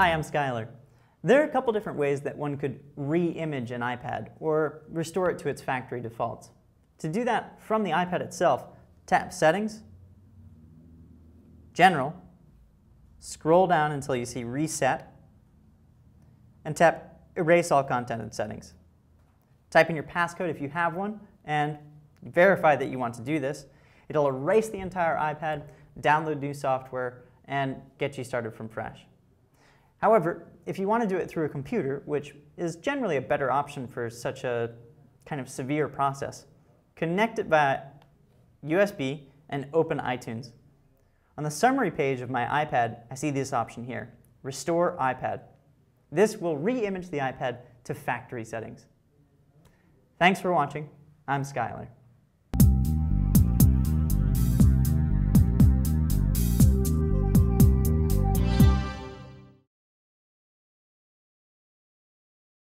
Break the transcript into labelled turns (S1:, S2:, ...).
S1: Hi, I'm Skylar. There are a couple different ways that one could re-image an iPad or restore it to its factory defaults. To do that from the iPad itself, tap Settings, General, scroll down until you see Reset, and tap Erase All Content and Settings. Type in your passcode if you have one, and verify that you want to do this. It'll erase the entire iPad, download new software, and get you started from fresh. However, if you want to do it through a computer, which is generally a better option for such a kind of severe process, connect it via USB and open iTunes. On the summary page of my iPad, I see this option here, Restore iPad. This will re-image the iPad to factory settings. Thanks for watching. I'm Skylar.